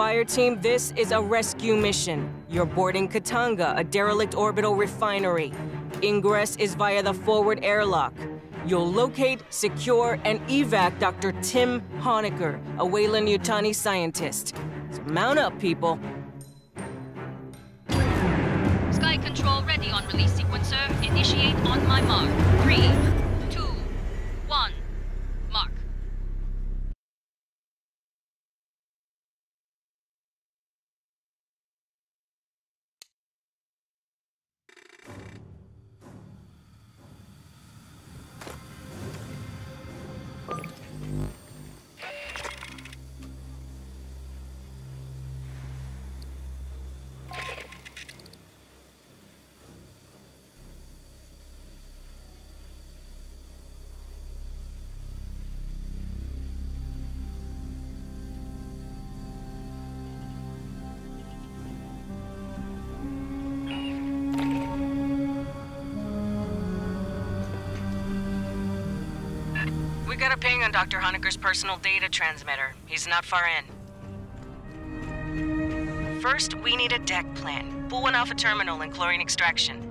fire team, this is a rescue mission. You're boarding Katanga, a derelict orbital refinery. Ingress is via the forward airlock. You'll locate, secure, and evac Dr. Tim Hoenikker, a Weyland-Yutani scientist. So mount up, people. Sky Control ready on release sequencer. Initiate on my mark. Three, We got a ping on Dr. Hoenikker's personal data transmitter. He's not far in. First, we need a deck plan. Pull one off a terminal and chlorine extraction.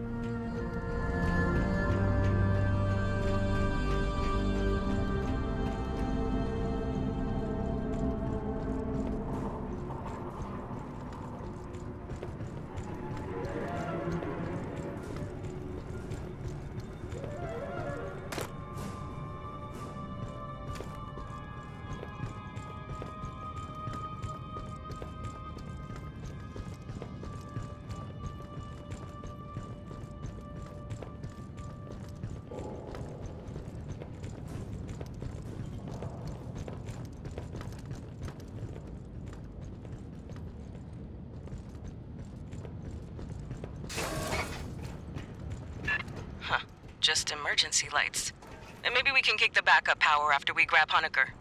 Power after we grab Hoenikker.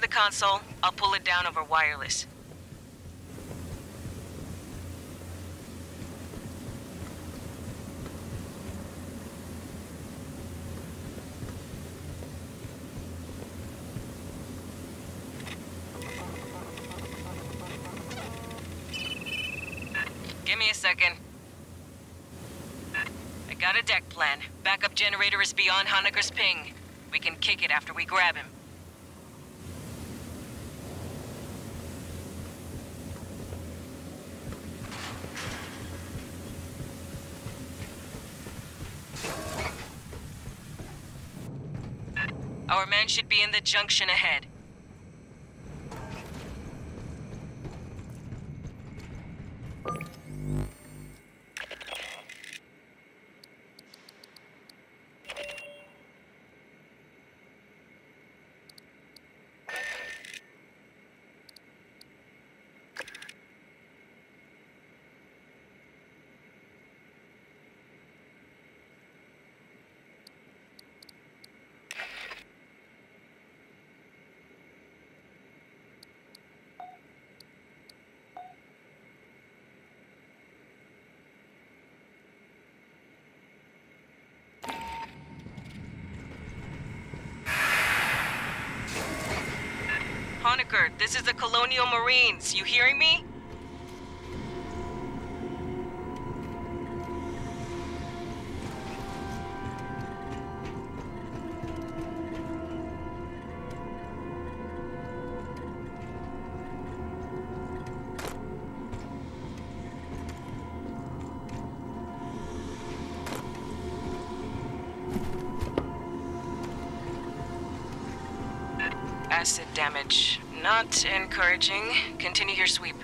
The console. I'll pull it down over wireless. Give me a second. I got a deck plan. Backup generator is beyond Hoenikker's ping. We can kick it after we grab him. Our man should be in the junction ahead. This is the Colonial Marines. You hearing me? acid damage. Not encouraging. Continue your sweep.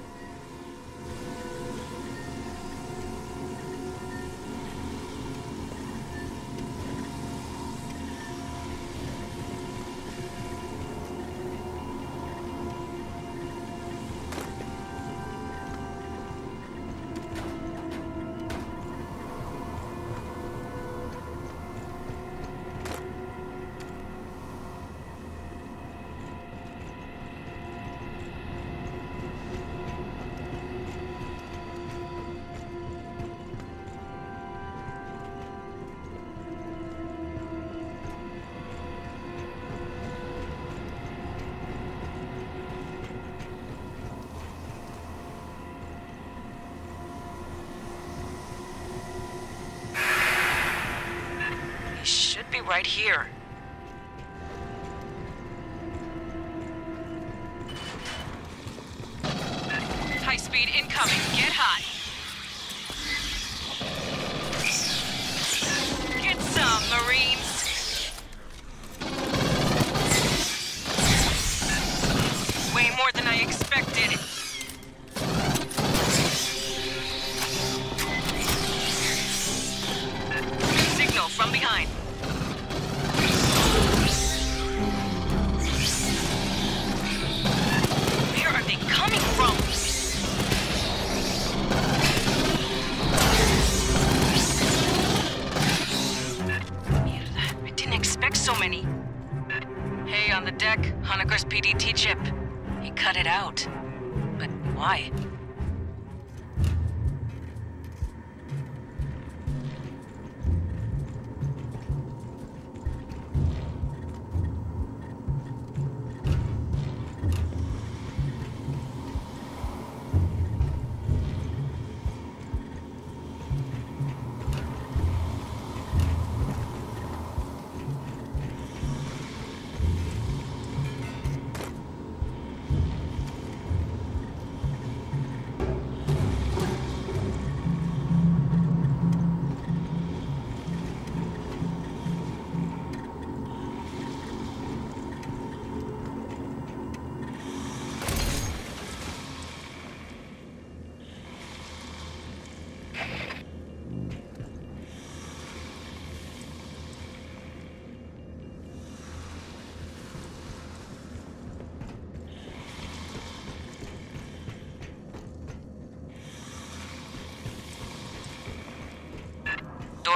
Right here.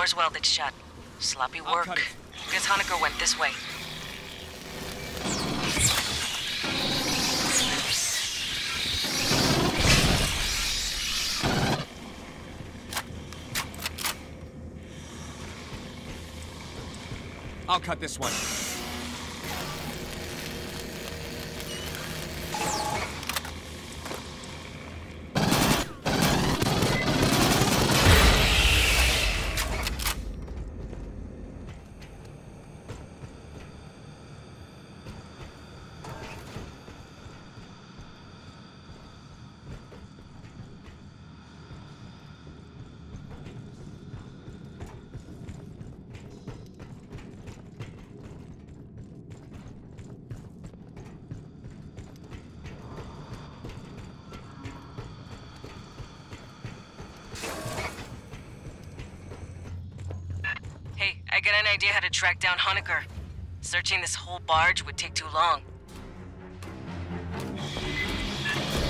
Door's welded shut. Sloppy work. Guess Hoenikker went this way. I'll cut this one. Track down Hoenikker. Searching this whole barge would take too long.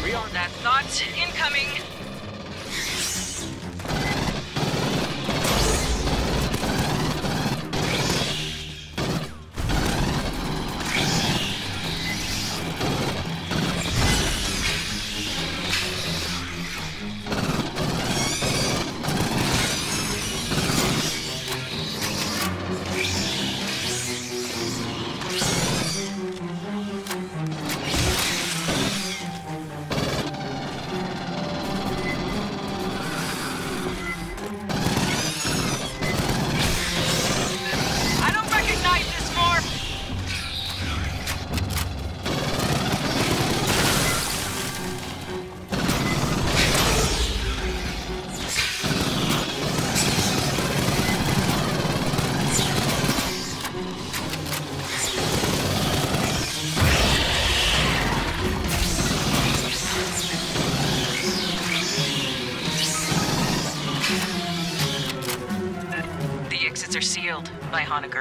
We are- That thought incoming.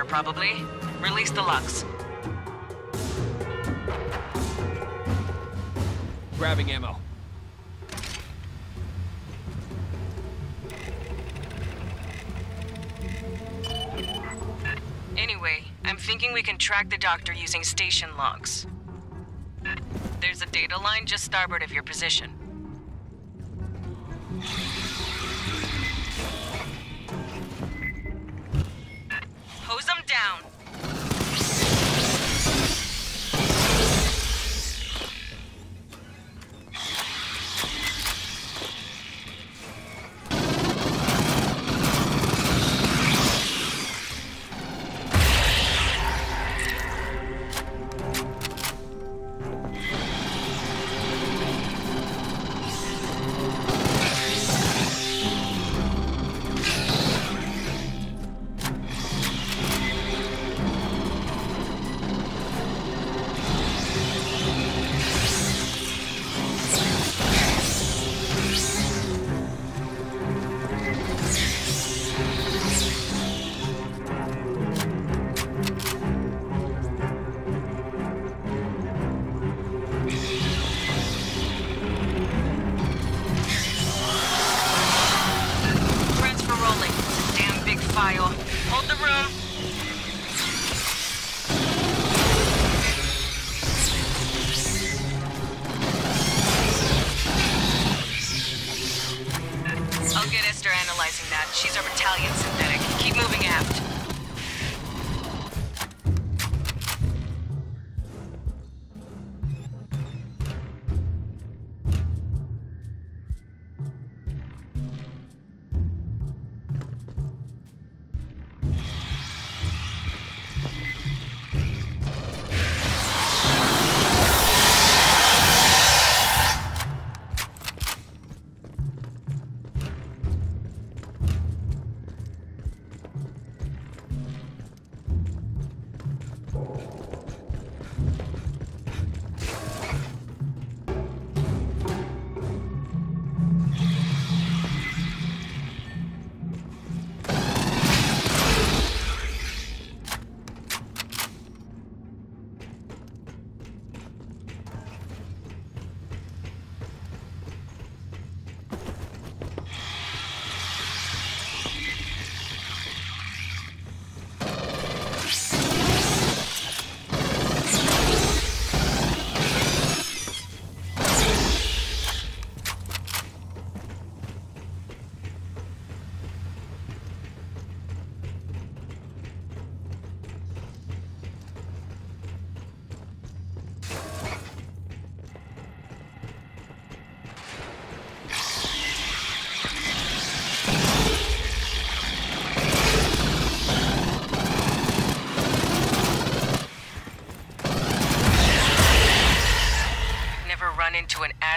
Probably. Release the locks. Grabbing ammo. Anyway, I'm thinking we can track the doctor using station logs. There's a data line just starboard of your position.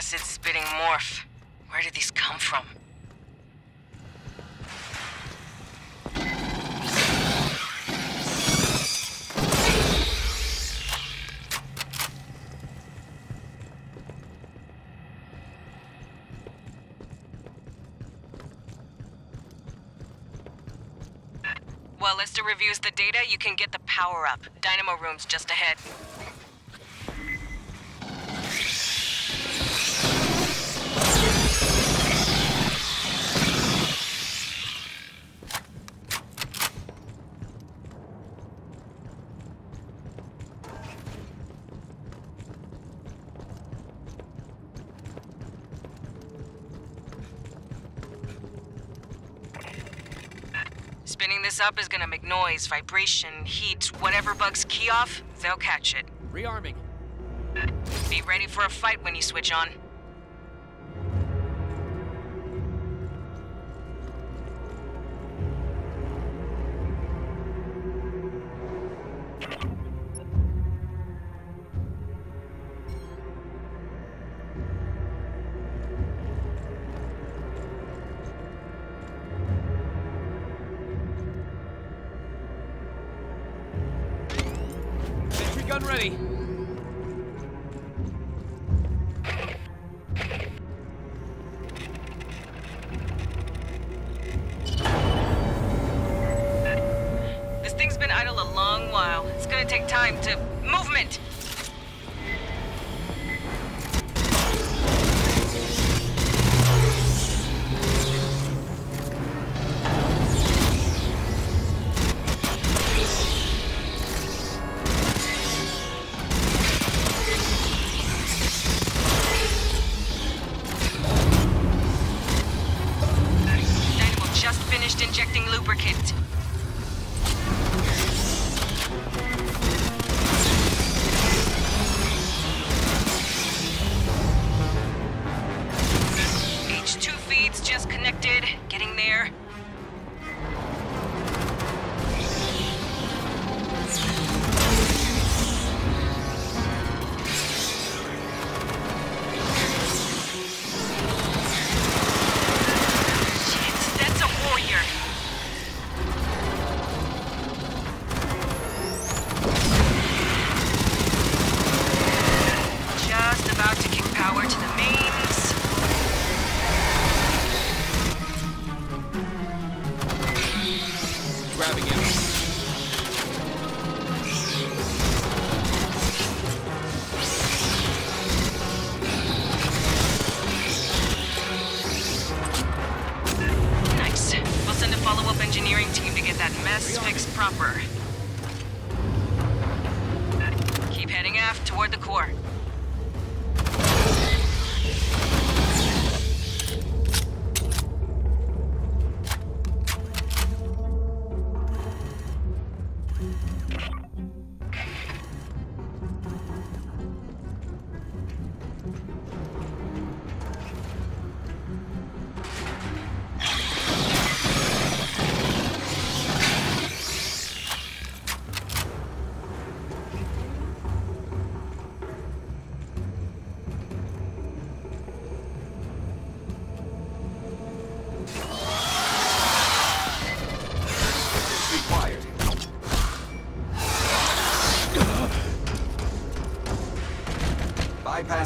Acid-spitting morph. Where did these come from? While Lister reviews the data, you can get the power up. Dynamo room's just ahead. Noise, vibration, heat, whatever bugs key off, they'll catch it. Rearming. Be ready for a fight when you switch on.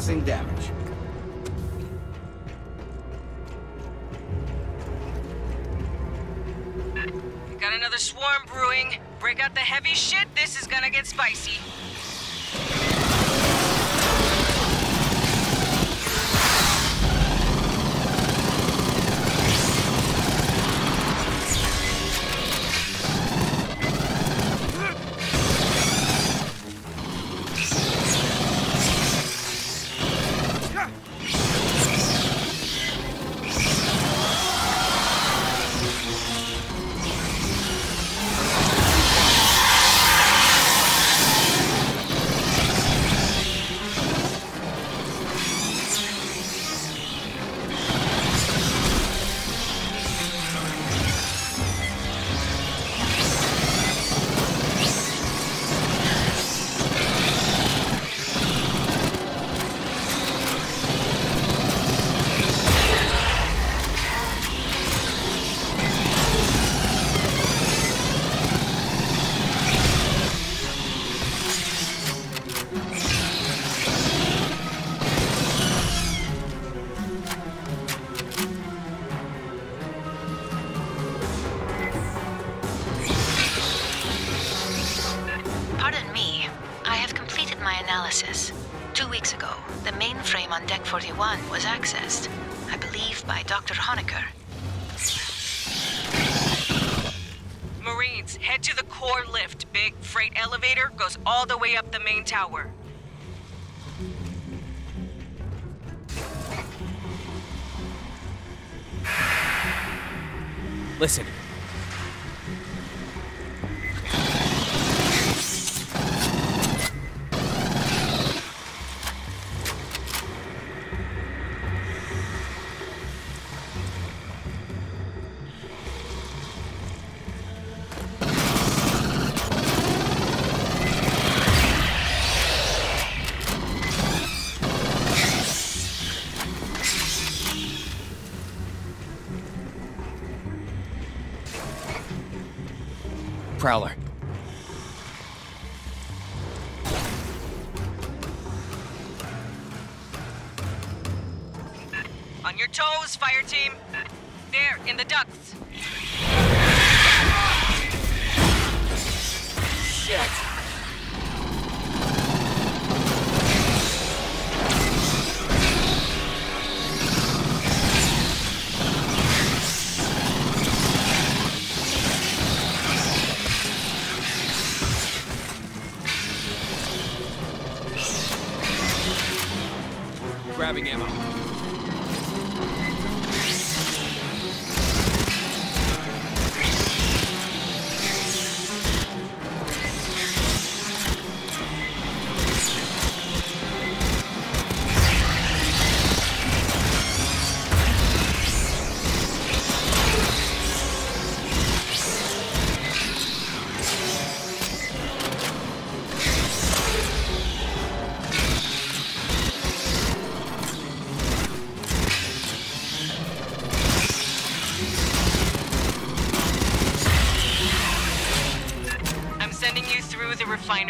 causing damage. Got another swarm brewing. Break out the heavy shit, this is gonna get spicy. Listen,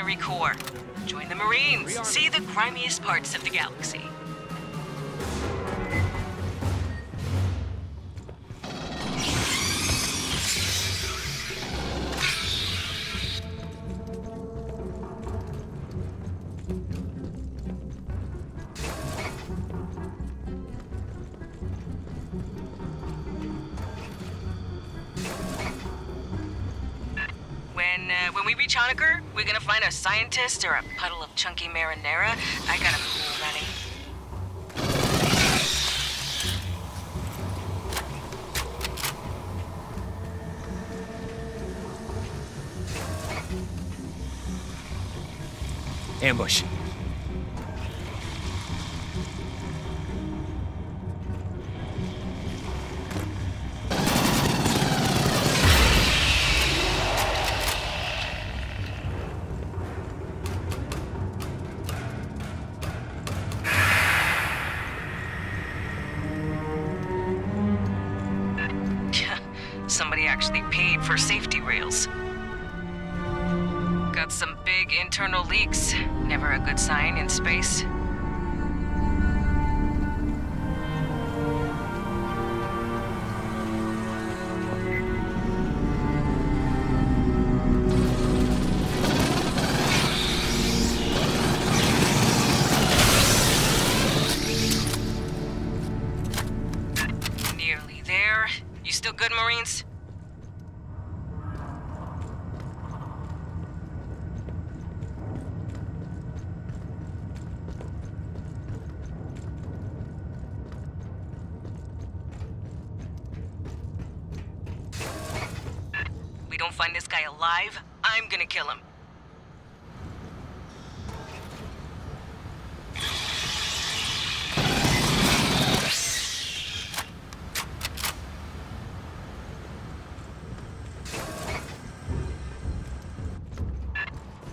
refinery. Join the Marines. See the grimiest parts of the galaxy. We reach Hoenikker, we're gonna find a scientist or a puddle of chunky marinara. I got a pool ready. Ambush.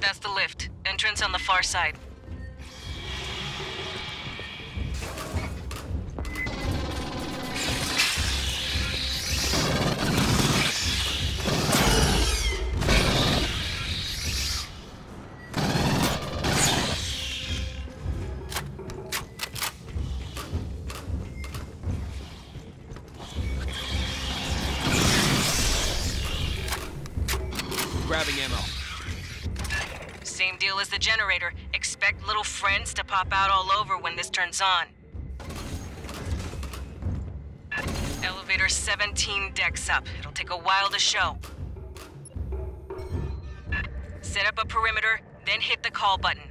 That's the lift. Entrance on the far side. Pop out all over when this turns on. Elevator 17 decks up. It'll take a while to show. Set up a perimeter, then hit the call button.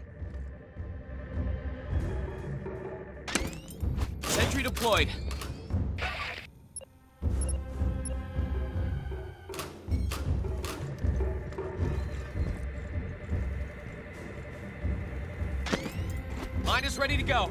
Sentry deployed. Is ready to go.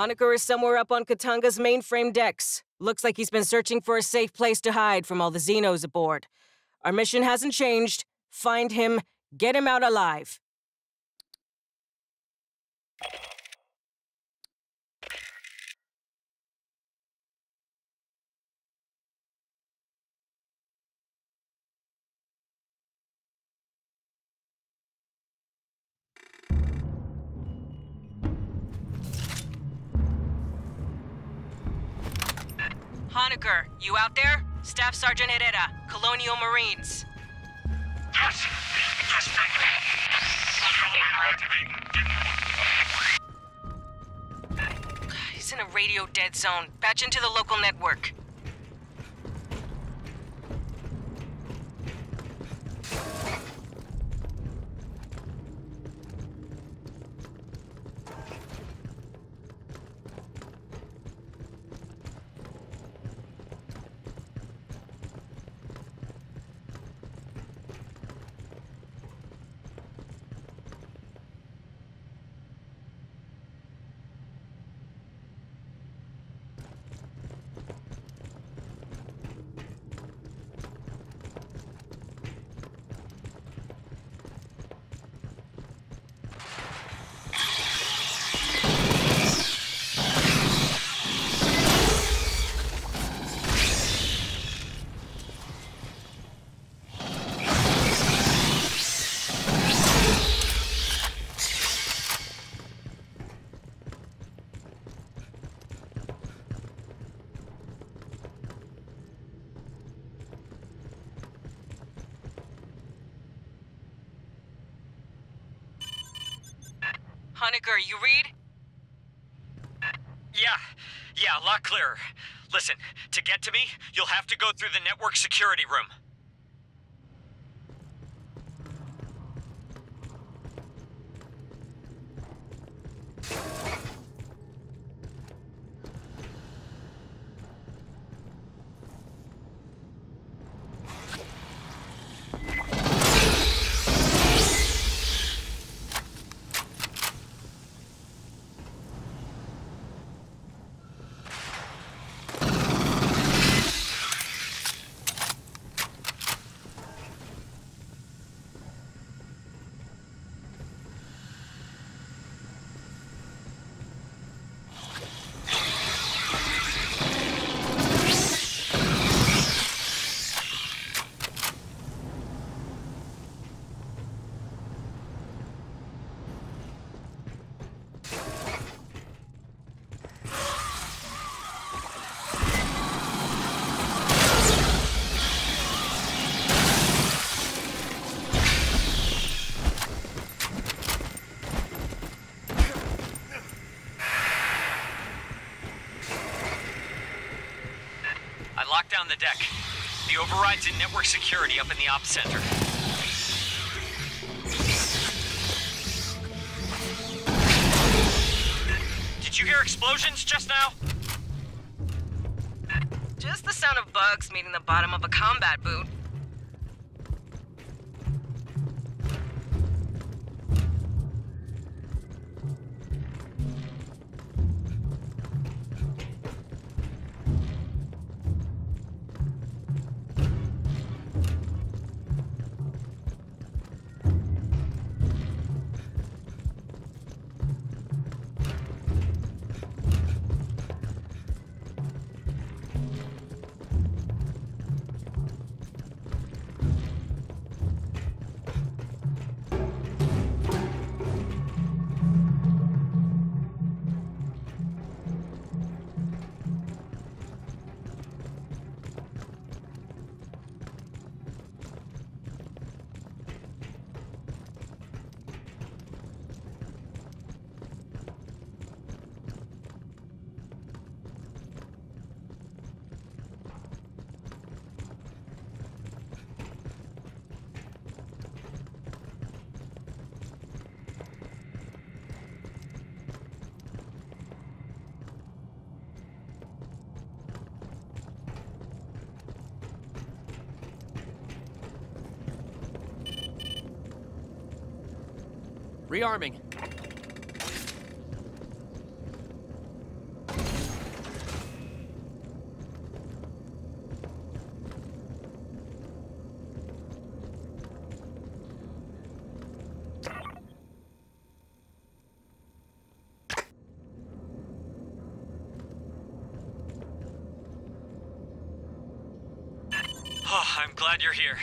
Hoenikker is somewhere up on Katanga's mainframe decks. Looks like he's been searching for a safe place to hide from all the Xenos aboard. Our mission hasn't changed. Find him, get him out alive. Hoenikker, you out there? Staff Sergeant Herrera, Colonial Marines. He's in a radio dead zone. Patch into the local network. You read? Yeah, yeah, a lot clearer. Listen, to get to me, you'll have to go through the network security room. I locked down the deck. The override's in network security up in the ops center. Did you hear explosions just now? Just the sound of bugs meeting the bottom of a combat Rearming. Oh, I'm glad you're here.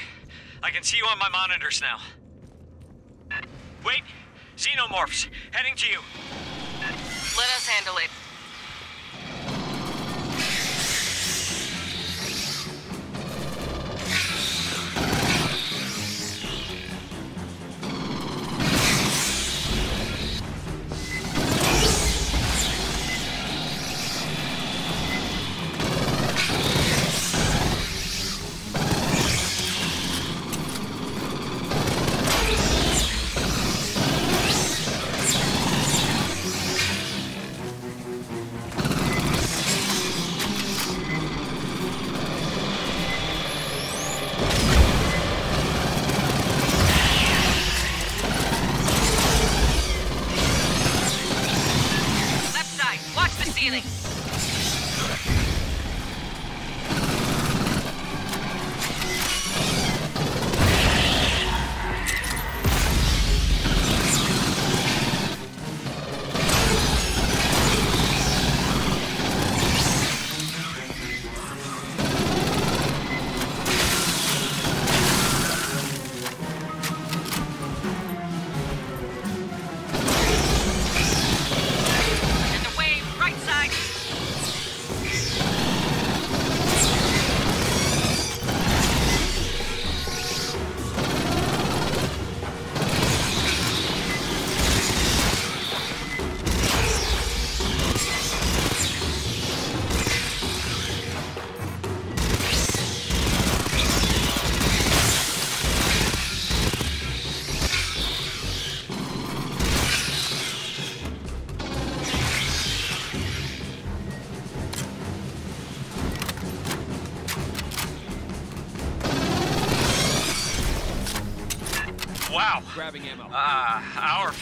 I can see you on my monitors now. Xenomorphs, heading to you. Let us handle it.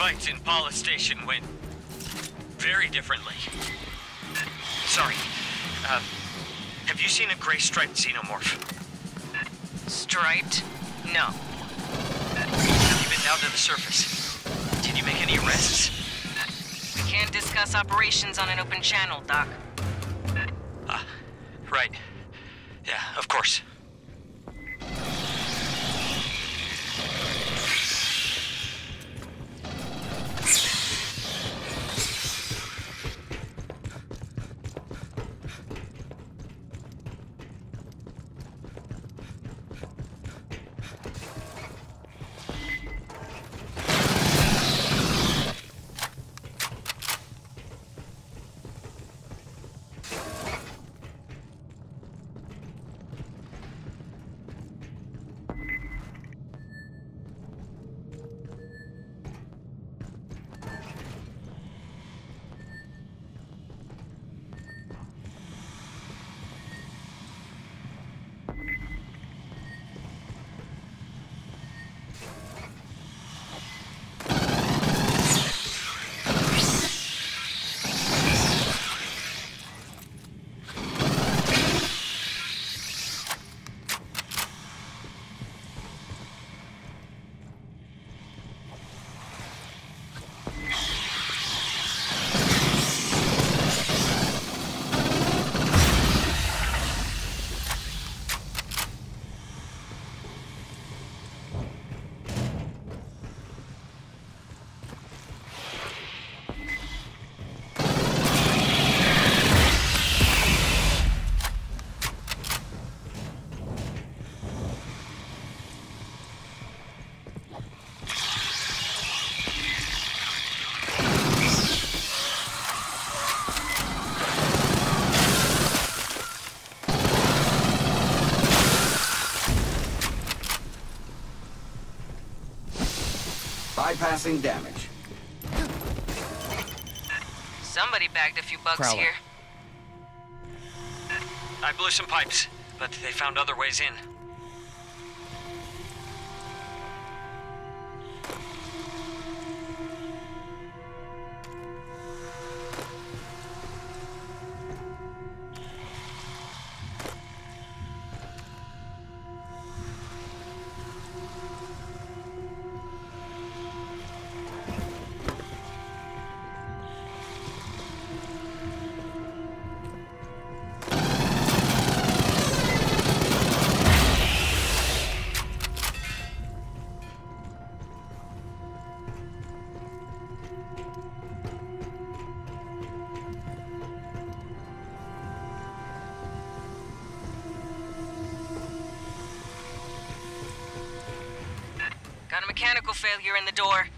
fights in Paula Station. passing damage. Somebody bagged a few bucks Prowler. here. I blew some pipes, but they found other ways in. Mechanical failure in the door.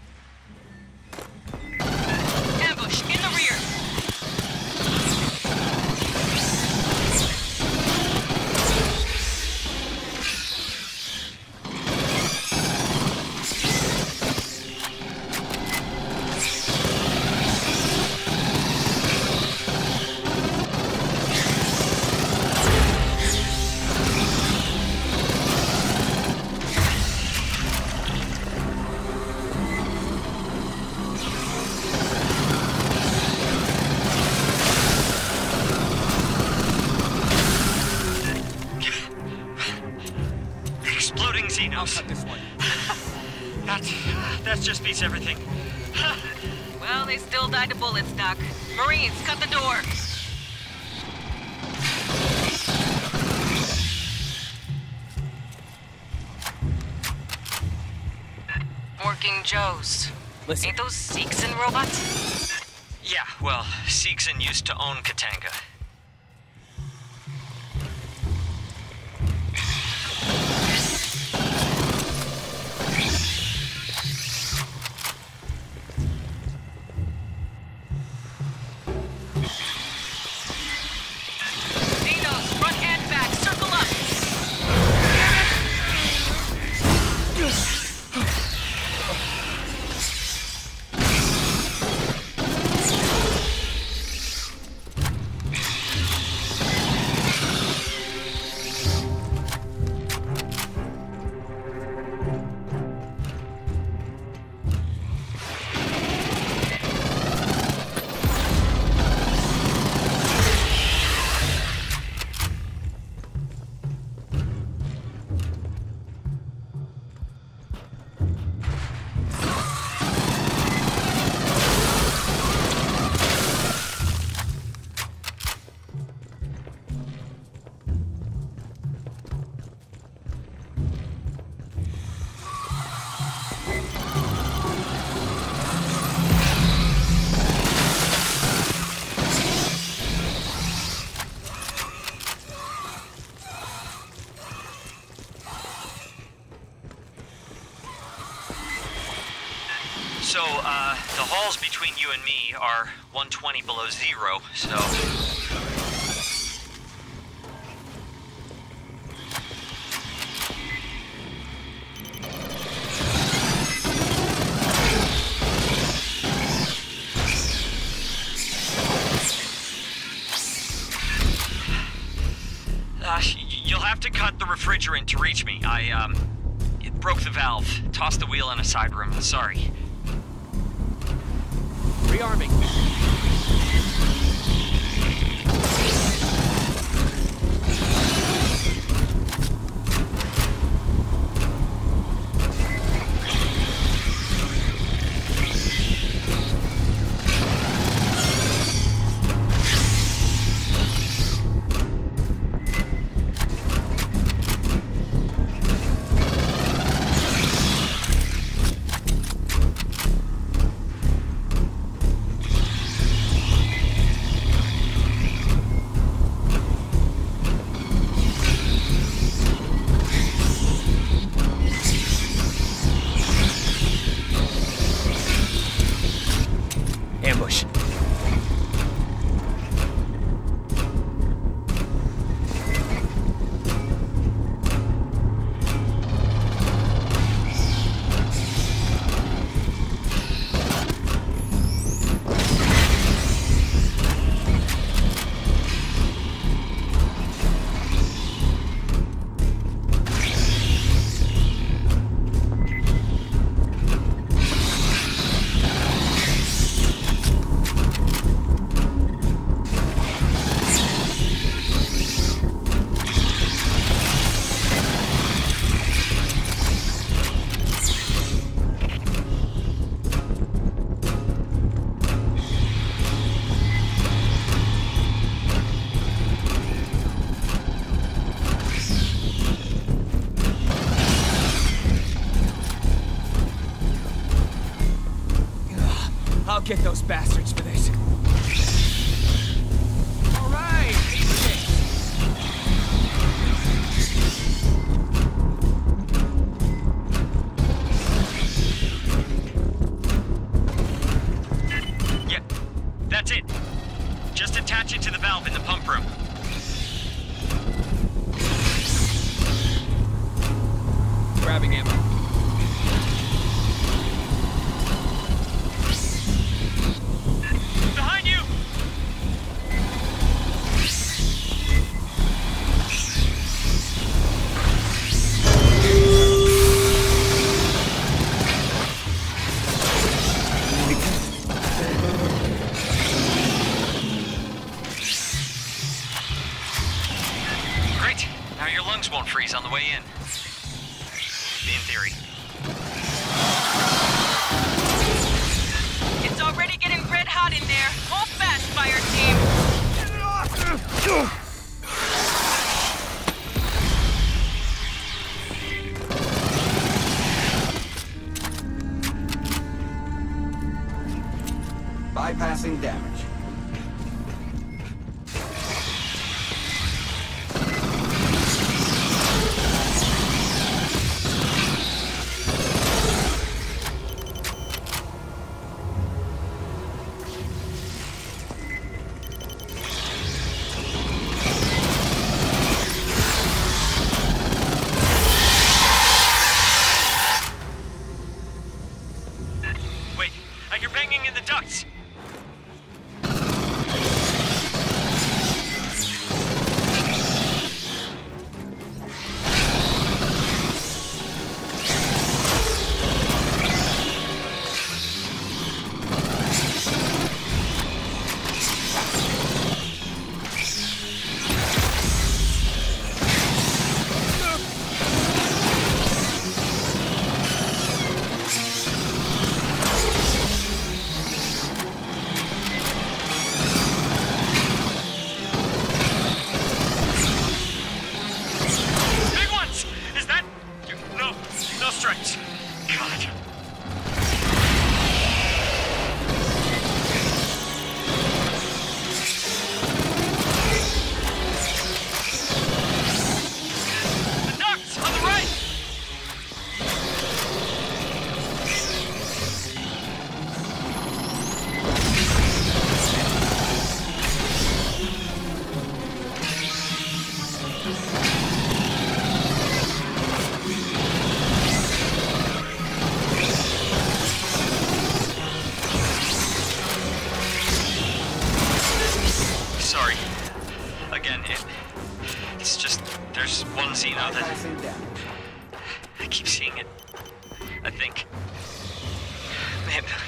are 120 below zero, so... You'll have to cut the refrigerant to reach me. I, um... It broke the valve. Tossed the wheel in a side room. Sorry disarming. bypassing damage.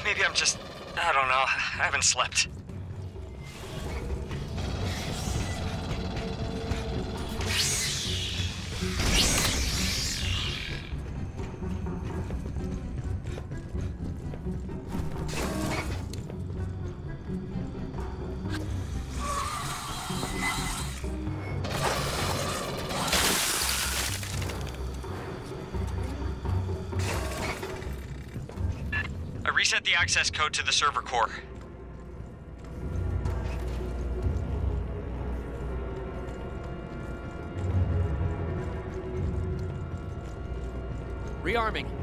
Maybe, I'm just. I don't know. I haven't slept. Access code to the server core. Rearming.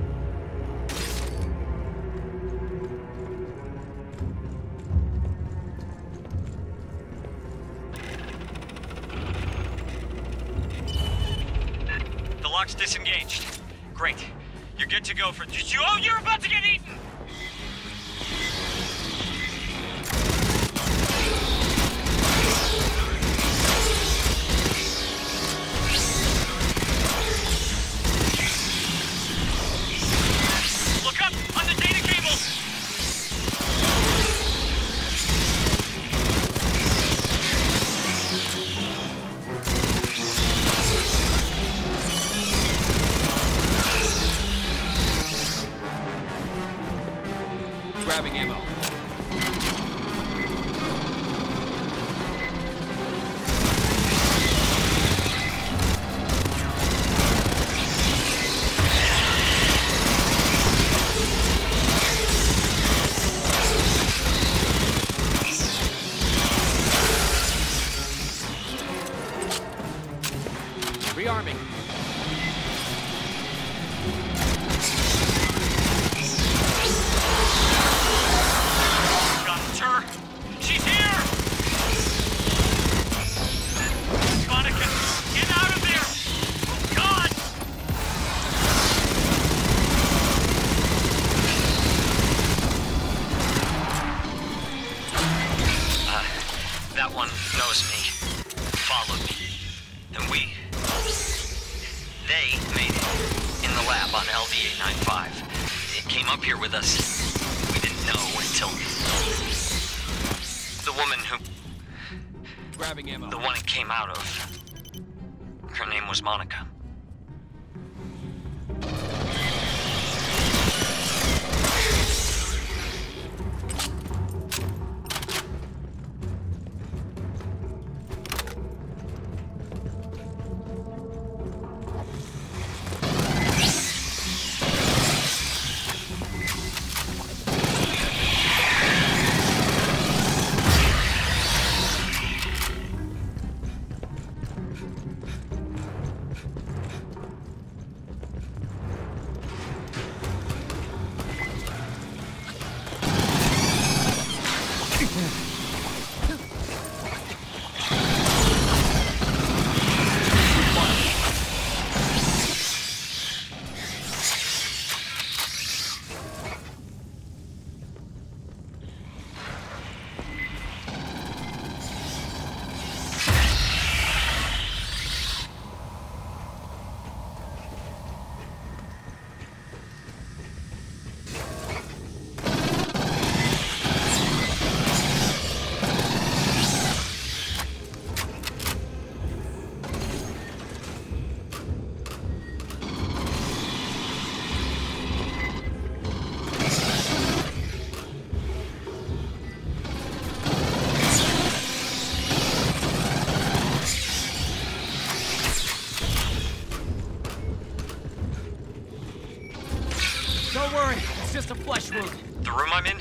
Just a flesh wound. The room I'm in?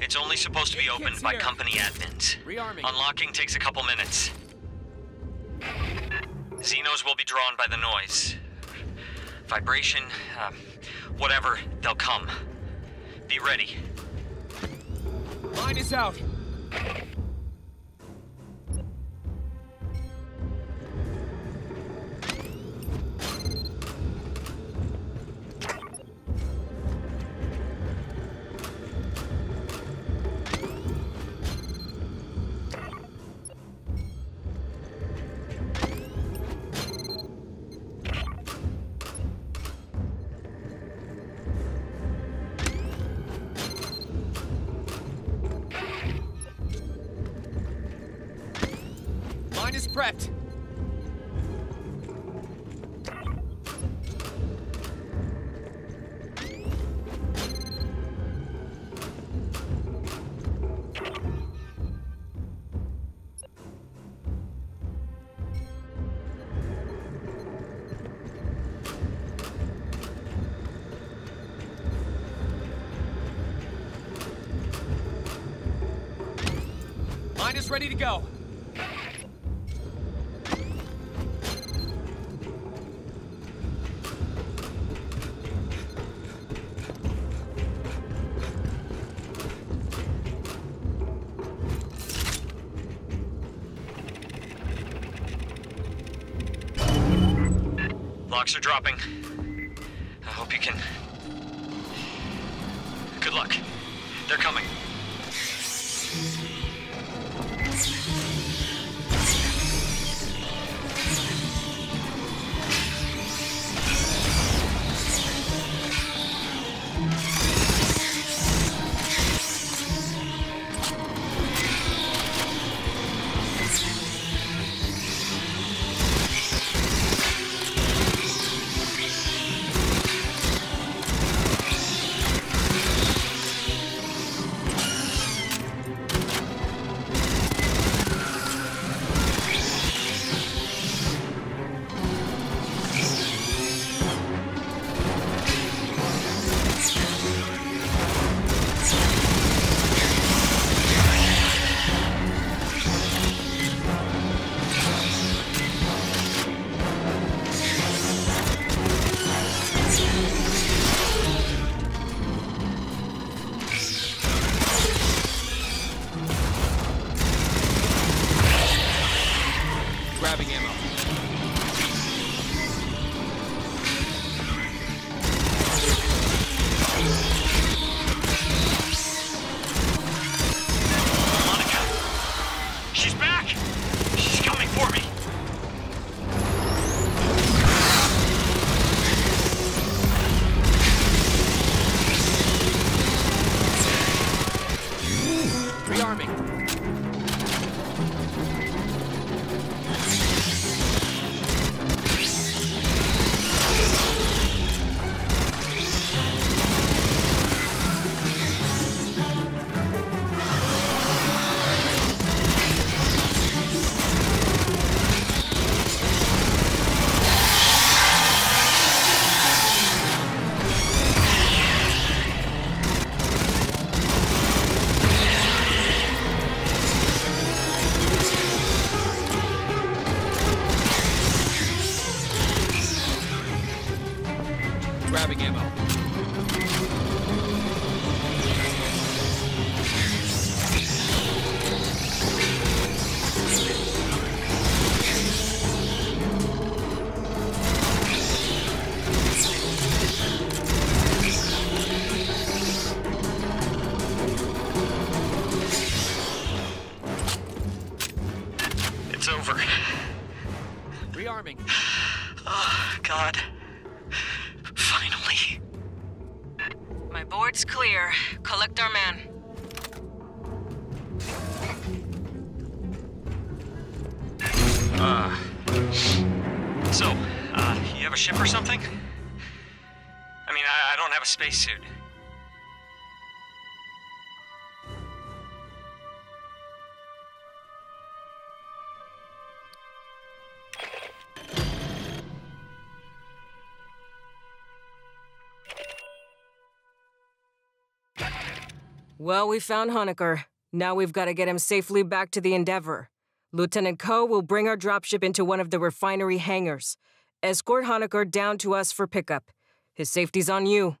It's only supposed to be opened by company admins. Rearming. Unlocking takes a couple minutes. Xenos will be drawn by the noise. Vibration, uh, whatever, they'll come. Be ready. Mine is out. Grabbing Well, we found Hoenikker. Now we've got to get him safely back to the Endeavor. Lieutenant Ko will bring our dropship into one of the refinery hangars. Escort Hoenikker down to us for pickup. His safety's on you.